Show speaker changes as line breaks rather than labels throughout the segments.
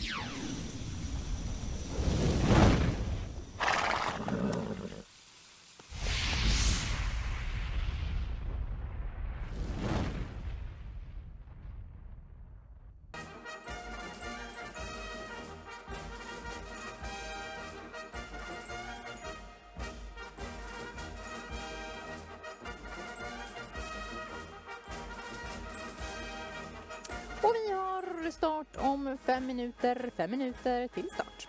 Yeah. Start om fem minuter. Fem minuter till start.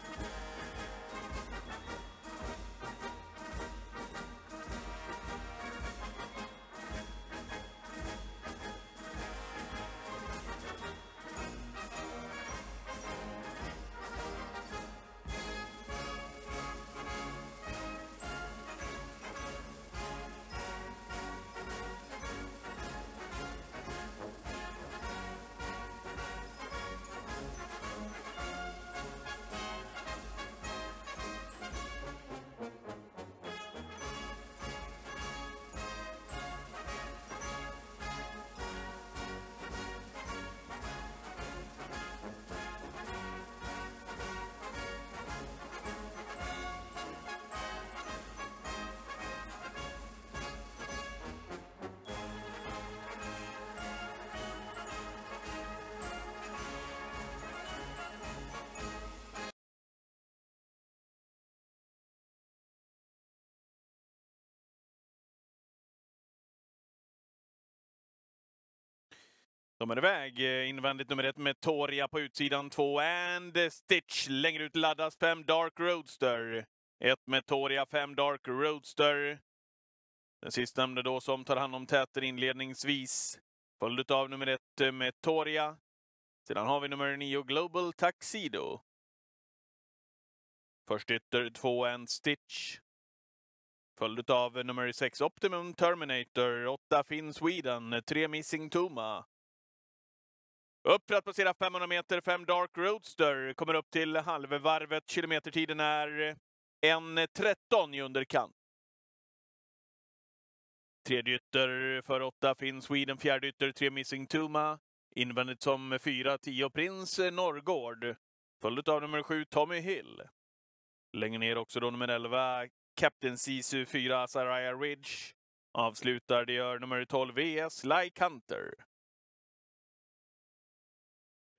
De är iväg. Eh, invändigt nummer ett med Toria på utsidan. Två and Stitch. Längre ut laddas fem Dark Roadster. Ett med Toria, fem Dark Roadster. Den sistnämnde då som tar hand om täter inledningsvis. Följd av nummer ett eh, med Toria. Sedan har vi nummer nio Global Tuxedo. Först ytter två and Stitch. Följd av nummer sex Optimum Terminator, åtta Finn Sweden, tre Missing Tuma. Upp för att passera 500 meter, 5 Dark Roadster. Kommer upp till halvvarvet. Kilometertiden är 1.13 i underkant. Tredje ytter för 8 Finn Sweden, fjärde ytter 3 Missing Tuma. Invändigt som 4 10 Prins Norrgård. Följd av nummer 7 Tommy Hill. Längre ner också då nummer 11 Captain Sisu 4 Saraya Ridge. Avslutar det gör nummer 12 VS Like Hunter.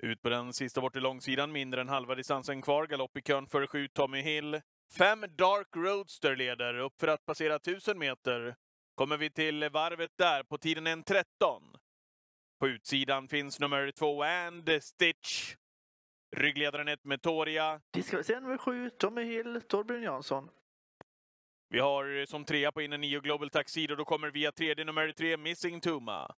Ut på den sista bort i långsidan, mindre än halva distansen kvar. Galopp i kön för 7 Tommy Hill. Fem Dark Roadster leder upp för att passera 1000 meter. Kommer vi till varvet där på tiden 1.13. På utsidan finns nummer två And Stitch. Ryggledaren ett med Toria.
Diskvalificerad nummer sju, Tommy Hill, Torbjörn Jansson.
Vi har som trea på inne 9 Global Taxido. Då kommer via tredje nummer tre Missing Tuma.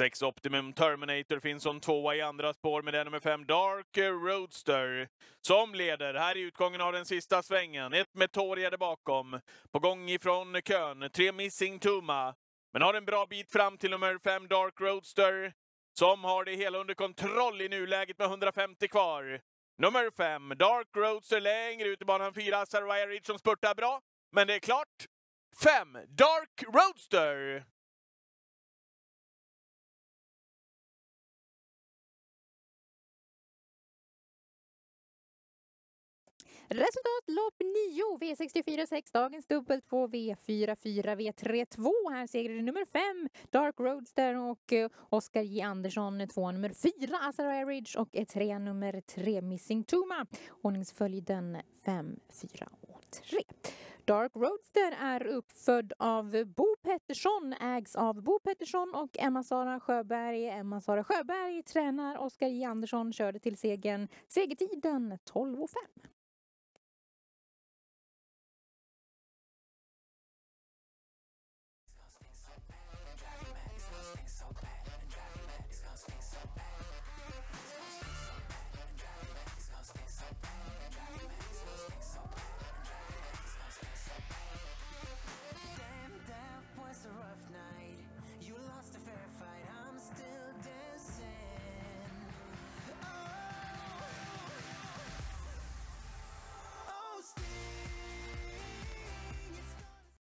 6 Optimum Terminator finns som tvåa i andra spår med den nummer 5 Dark Roadster som leder här i utgången av den sista svängen. Ett Metoria där bakom. På gång ifrån kön. Tre Missing Tuma. Men har en bra bit fram till nummer 5 Dark Roadster som har det hela under kontroll i nuläget med 150 kvar. Nummer 5 Dark Roadster längre ut i banan 4 Saraya Ridge som spurtar bra. Men det är klart. 5 Dark Roadster.
Resultat lopp 9, V64 6, dagens dubbel 2, V44, V32. Här segrade nummer 5, Dark Roadster och eh, uh, Oskar J Andersson, eh, 2 nummer 4, Azariah Ridge och eh, 3 nummer 3, Missing Tuma. Ordningsföljden 5, 4 och 3. Dark Roadster är uppfödd av Bo Pettersson, ägs av Bo Pettersson och Emma-Sara Sjöberg. Emma-Sara Sjöberg tränar Oskar J Andersson, körde till segern. Segertiden 12.05.